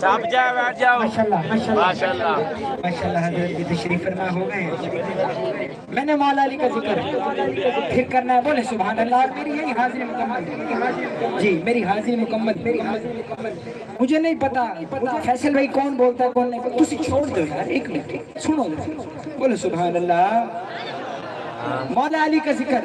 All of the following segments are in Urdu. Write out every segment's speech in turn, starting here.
جب جائے بیٹھ جاؤ ماشاءاللہ ماشاءاللہ حضرت کی تشریف فرما ہو گئے میں نے مولا علی کا ذکر پھر کرنا ہے، بولے سبحان اللہ اور میری یہی حاضری مکمل۔ جی میری حاضری مکمل، میری حاضری مکمل۔ مجھے نہیں پتا فیصل بھائی کون بولتا ہے، کون نہیں۔ تسی چھوڑ دو یار، ایک منٹ۔ سنو۔ بولے سبحان اللہ مولا علی کا ذکر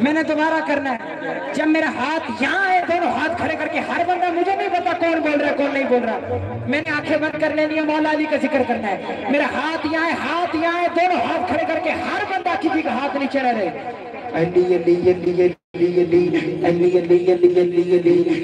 میں نے دوبارہ کرنا ہے جب میرا ہاتھ یہاں ہے دونوں ہاتھ کھڑے کر کے ہر بندہ مجھے نہیں پتا کون بول رہا ہے کون نہیں بول رہا میں نے آنکھیں بند کر لینی ہے مولا علی کا ذکر کرنا ہے میرا ہاتھ یہاں ہے ہاتھ یہاں ہے دونوں ہاتھ کھڑے کر کے ہر بندہ کسی کا ہاتھ نیچے نہ رہے علی علی علی علی علی علی علی علی علی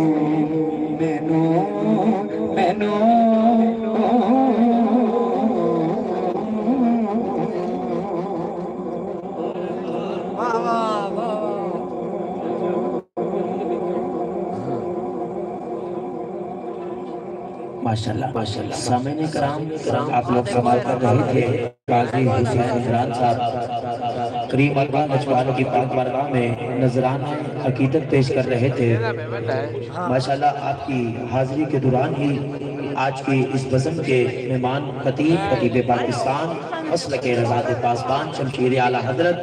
ماشاءاللہ ماشاءاللہ۔ سامعین کرام آپ لوگ سوال کر رہے تھے قاضی حسین عمران صاحب کریم نجوانوں کی پاک بارگاہ میں نظرانہ عقیدت پیش کر رہے تھے۔ ماشاءاللہ آپ کی حاضری کے دوران ہی آج کی اس بزم کے مہمان خطیب خطیب پاکستان فصل کے رضاد پاسبان شمشیر اعلیٰ حضرت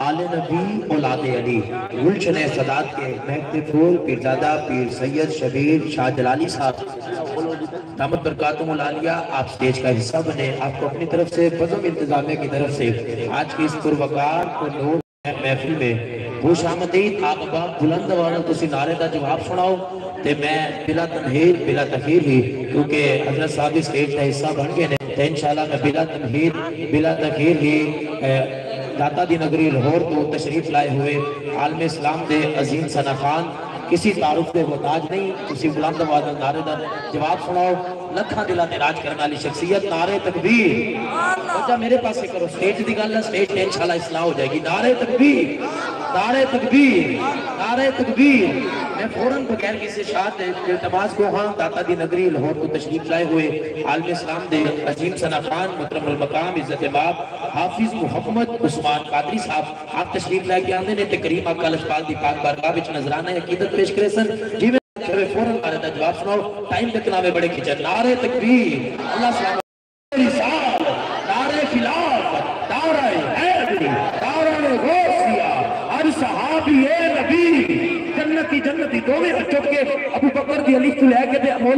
آل نبی اولاد علی، گلشن صدات کے مہد پھول، پیرزادہ پیر سید شبیر شاہ جلالی صاحب۔ دامت برکاتم العالیہ، آپ سٹیج کا حصہ بنے۔ آپ کو اپنی طرف سے بزم انتظامیہ کی طرف سے آج کی اس پروکار کو نور محفل میں خوش آمدید، آپ باپ بلند والا تسی نعرے دا جواب سناؤ۔ تے میں بلا تنہیر، بلا تخیر ہی، کیونکہ حضرت صاحب سٹیج کا حصہ بن گئے نے۔ تے انشاءاللہ میں بلا تنہیر، بلا تخیر ہی داتا دی نگری لاہور کو تشریف لائے ہوئے عالم اسلام دے عظیم ثنا خان، کسی تعارف دے محتاج نہیں، کسی بلند آواز نعرے دا جواب سناؤ۔ لکھاں دلا نے راج کرنے والی شخصیت، نعرے تکبیر۔ بچہ میرے پاس سے کرو سٹیج دی گل ہے سٹیج تے انشاءاللہ اصلاح ہو جائے گی۔ نعرے تکبیر نعرے تکبیر نعرے تکبیر۔ میں فوراً بغیر کسی شاعت التماس کو ہاں داتا دی نگری لاہور کو تشریف لائے ہوئے عالم اسلام دے عظیم ثنا خان، محترم المقام، عزت باب، حافظ محمد عثمان قادری صاحب، آپ تشریف لائے کے آندے نے تے کریم آقا لشپال دی پاک بارگاہ وچ نظرانہ عقیدت پیش کرے سر جی میں چھوے فوراً آرے دا جواب سناؤ۔ ٹائم دیکھنا میں بڑے کھچر نعرے تکبیر۔ اللہ سلام۔ رسال۔ نعرے خلاف۔ دعرہ حیدری دعرہ غوثیہ۔ ہر صحابی اے نبی۔ جنتی جنتی دوویں چک کے ابو بکر دی علی لے کے مولا